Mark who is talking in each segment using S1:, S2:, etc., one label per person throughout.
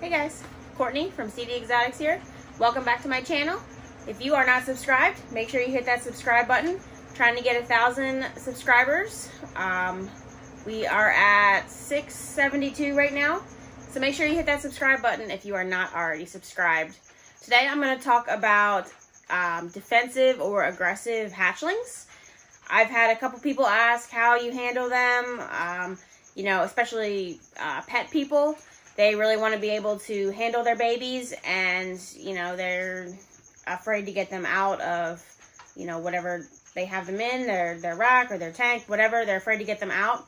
S1: Hey guys, Courtney from CD Exotics here. Welcome back to my channel. If you are not subscribed, make sure you hit that subscribe button. trying to get a thousand subscribers. Um, we are at 672 right now. So make sure you hit that subscribe button if you are not already subscribed. Today I'm going to talk about um, defensive or aggressive hatchlings. I've had a couple people ask how you handle them, um, you know, especially uh, pet people. They really want to be able to handle their babies and, you know, they're afraid to get them out of, you know, whatever they have them in, their, their rack or their tank, whatever. They're afraid to get them out.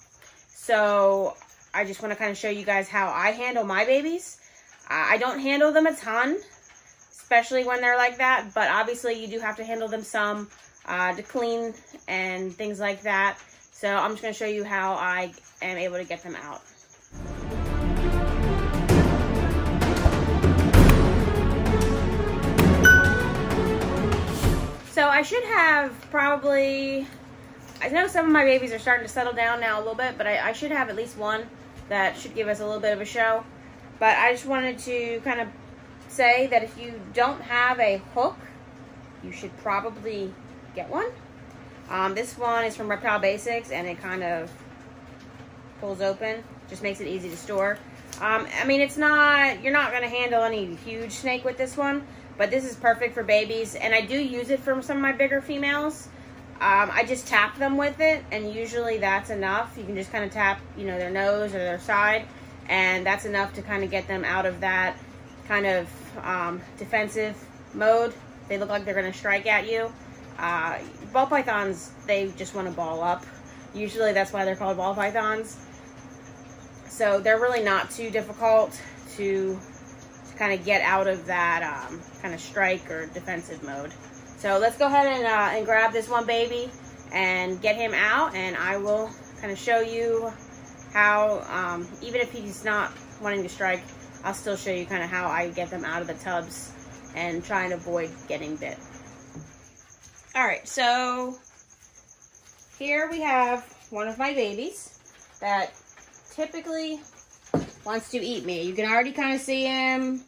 S1: So I just want to kind of show you guys how I handle my babies. I don't handle them a ton, especially when they're like that, but obviously you do have to handle them some uh, to clean and things like that. So I'm just going to show you how I am able to get them out. I should have probably, I know some of my babies are starting to settle down now a little bit, but I, I should have at least one that should give us a little bit of a show. But I just wanted to kind of say that if you don't have a hook, you should probably get one. Um, this one is from Reptile Basics and it kind of pulls open. Just makes it easy to store. Um, I mean, it's not, you're not going to handle any huge snake with this one, but this is perfect for babies. And I do use it for some of my bigger females. Um, I just tap them with it, and usually that's enough. You can just kind of tap, you know, their nose or their side, and that's enough to kind of get them out of that kind of um, defensive mode. They look like they're going to strike at you. Uh, ball pythons, they just want to ball up. Usually that's why they're called ball pythons. So they're really not too difficult to, to kind of get out of that um, kind of strike or defensive mode. So let's go ahead and, uh, and grab this one baby and get him out and I will kind of show you how, um, even if he's not wanting to strike, I'll still show you kind of how I get them out of the tubs and try and avoid getting bit. All right, so here we have one of my babies that typically wants to eat me. You can already kind of see him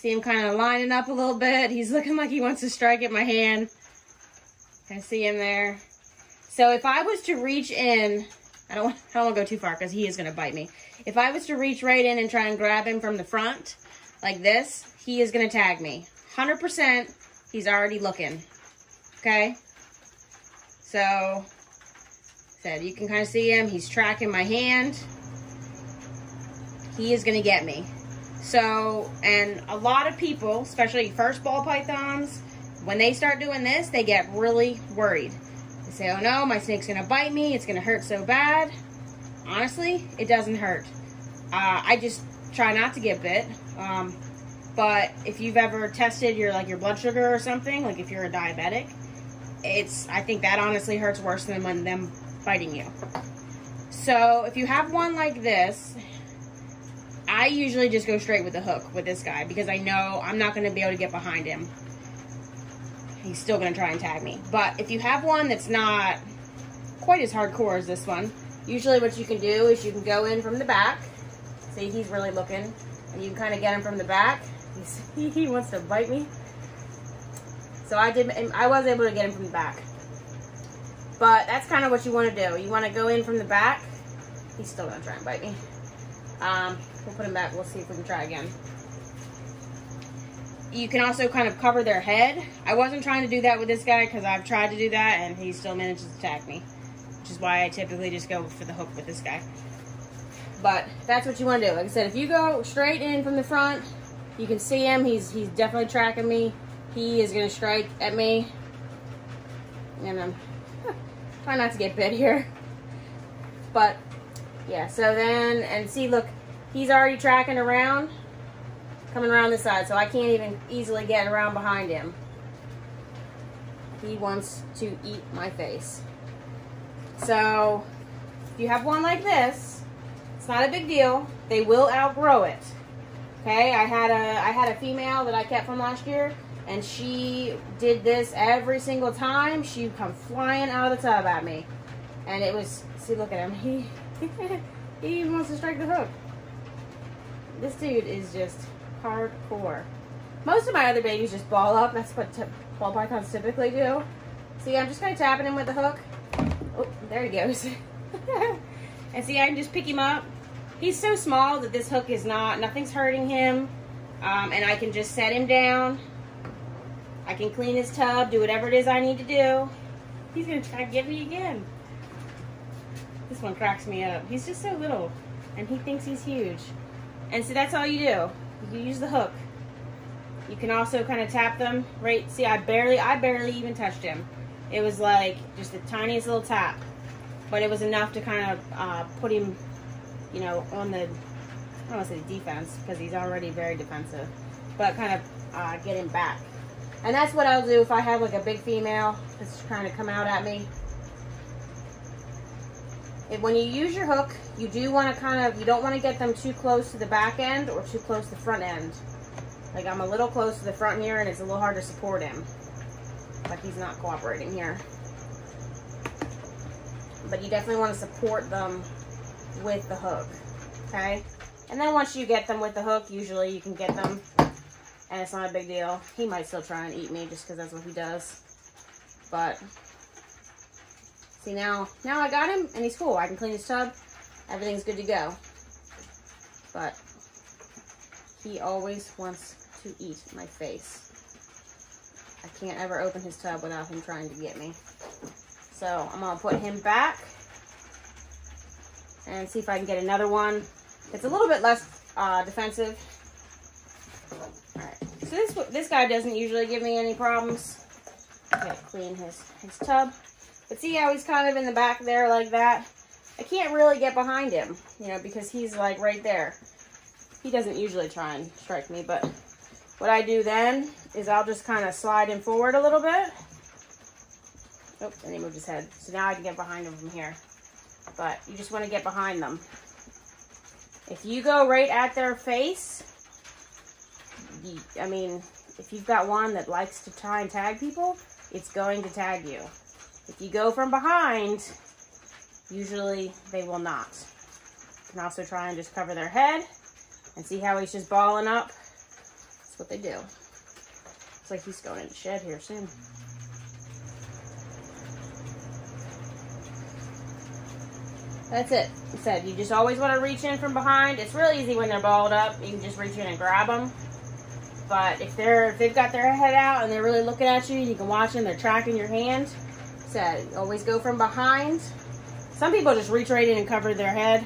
S1: See him kind of lining up a little bit. He's looking like he wants to strike at my hand. I see him there. So if I was to reach in, I don't, I don't want to go too far because he is going to bite me. If I was to reach right in and try and grab him from the front, like this, he is going to tag me. 100%, he's already looking. Okay? So, said you can kind of see him. He's tracking my hand. He is going to get me. So, and a lot of people, especially first ball pythons, when they start doing this, they get really worried. They say, oh no, my snake's gonna bite me, it's gonna hurt so bad. Honestly, it doesn't hurt. Uh, I just try not to get bit. Um, but if you've ever tested your like your blood sugar or something, like if you're a diabetic, it's I think that honestly hurts worse than when them biting you. So if you have one like this, I usually just go straight with the hook with this guy because I know I'm not going to be able to get behind him. He's still going to try and tag me. But if you have one that's not quite as hardcore as this one, usually what you can do is you can go in from the back. See, he's really looking. And you can kind of get him from the back. He's, he wants to bite me. So I did. I was able to get him from the back. But that's kind of what you want to do. You want to go in from the back. He's still going to try and bite me. Um, we'll put them back. We'll see if we can try again. You can also kind of cover their head. I wasn't trying to do that with this guy because I've tried to do that and he still manages to attack me. Which is why I typically just go for the hook with this guy. But that's what you want to do. Like I said, if you go straight in from the front, you can see him. He's he's definitely tracking me. He is going to strike at me. And I'm trying not to get bit here. But yeah, so then, and see, look, he's already tracking around, coming around this side, so I can't even easily get around behind him. He wants to eat my face. So, if you have one like this, it's not a big deal. They will outgrow it. Okay, I had a I had a female that I kept from last year, and she did this every single time. She'd come flying out of the tub at me, and it was see, look at him. He he wants to strike the hook. This dude is just hardcore. Most of my other babies just ball up. That's what ball pythons typically do. See, I'm just kind of tapping him with the hook. Oh, there he goes. and see, I can just pick him up. He's so small that this hook is not, nothing's hurting him. Um, and I can just set him down. I can clean his tub, do whatever it is I need to do. He's gonna try to get me again. This one cracks me up. He's just so little and he thinks he's huge. And so that's all you do. You use the hook. You can also kind of tap them, right? See, I barely, I barely even touched him. It was like just the tiniest little tap, but it was enough to kind of uh, put him, you know, on the, I don't want to say defense because he's already very defensive, but kind of uh, get him back. And that's what I'll do if I have like a big female that's trying to come out at me. When you use your hook, you do want to kind of, you don't want to get them too close to the back end or too close to the front end. Like I'm a little close to the front here and it's a little hard to support him. Like he's not cooperating here. But you definitely want to support them with the hook, okay? And then once you get them with the hook, usually you can get them and it's not a big deal. He might still try and eat me just because that's what he does. But, see now, now I got him and he's cool. I can clean his tub. Everything's good to go. But, he always wants to eat my face. I can't ever open his tub without him trying to get me. So I'm to put him back and see if I can get another one. It's a little bit less uh, defensive. All right. So this this guy doesn't usually give me any problems. Okay, clean his, his tub. But see how he's kind of in the back there like that? I can't really get behind him, you know, because he's like right there. He doesn't usually try and strike me, but what I do then is I'll just kind of slide him forward a little bit. Oh, and he moved his head. So now I can get behind him from here. But you just want to get behind them. If you go right at their face, I mean, if you've got one that likes to try and tag people, it's going to tag you. If you go from behind, usually they will not. You can also try and just cover their head and see how he's just balling up That's what they do. It's like he's going in the shed here soon. That's it. I said you just always want to reach in from behind. It's real easy when they're balled up. You can just reach in and grab them. But if they're if they've got their head out and they're really looking at you, you can watch them. They're tracking your hand. Said always go from behind. Some people just reach right in and cover their head.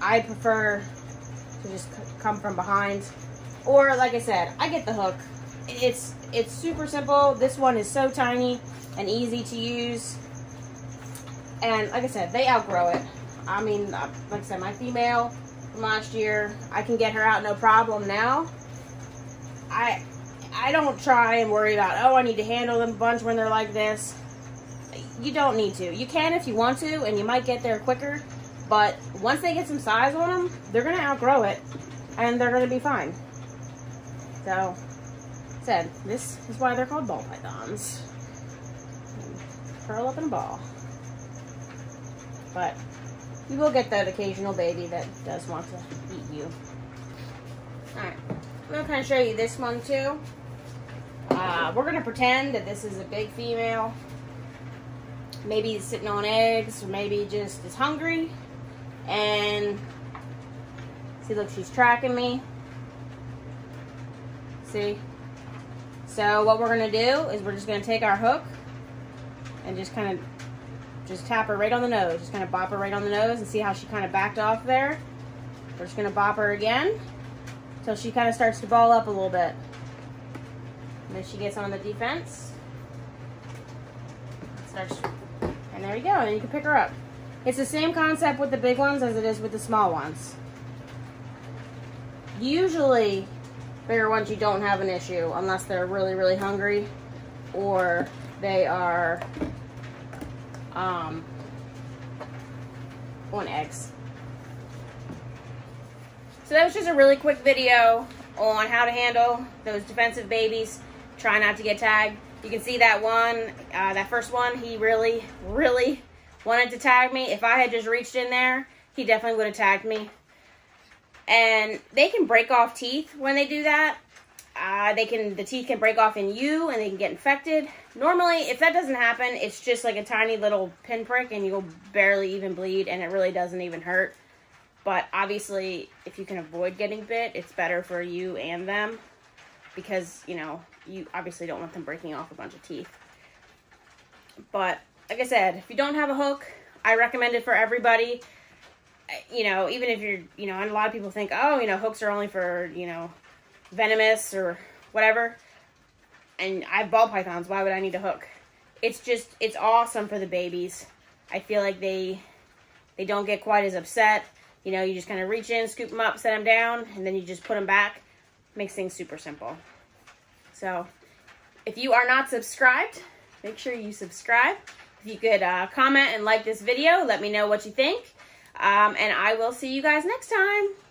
S1: I prefer to just come from behind or like I said, I get the hook. It's it's super simple. This one is so tiny and easy to use. And like I said, they outgrow it. I mean, uh, like I said, my female from last year, I can get her out no problem now. I I don't try and worry about, oh, I need to handle them a bunch when they're like this. You don't need to. You can if you want to, and you might get there quicker. But once they get some size on them, they're going to outgrow it, and they're going to be fine. So, said, this is why they're called ball pythons. Curl up in a ball. But you will get that occasional baby that does want to eat you. Alright, I'm going to kind of show you this one too. Uh, we're going to pretend that this is a big female. Maybe he's sitting on eggs, or maybe just is hungry. And see, look, she's tracking me. See? So what we're to do is we're just to take our hook and just kind of just tap her right on the nose. Just kind of bop her right on the nose and see how she kind of backed off there. We're just to bop her again until she kind of starts to ball up a little bit. And then she gets on the defense. Starts, and there you go. And you can pick her up. It's the same concept with the big ones as it is with the small ones. Usually, bigger ones you don't have an issue unless they're really, really hungry or they are um, on eggs. So that was just a really quick video on how to handle those defensive babies. Try not to get tagged. You can see that one, uh, that first one, he really, really wanted to tag me. If I had just reached in there, he definitely would have tagged me. and they can break off teeth when they do that. Uh, they can the teeth can break off in you and they can get infected. Normally, if that doesn't happen, it's just like a tiny little pinprick and you'll barely even bleed and it really doesn't even hurt. But obviously, if you can avoid getting bit, it's better for you and them because, you know, you obviously don't want them breaking off a bunch of teeth. But like I said, if you don't have a hook, I recommend it for everybody. You know, even if you're, you know, and a lot of people think, oh, you know, hooks are only for, you know, venomous or whatever. And I have ball pythons. Why would I need a hook? It's just, it's awesome for the babies. I feel like they, they don't get quite as upset. You know, you just kind of reach in, scoop them up, set them down, and then you just put them back. Makes things super simple. So, if you are not subscribed, make sure you subscribe. If you could uh, comment and like this video, let me know what you think. Um, and I will see you guys next time.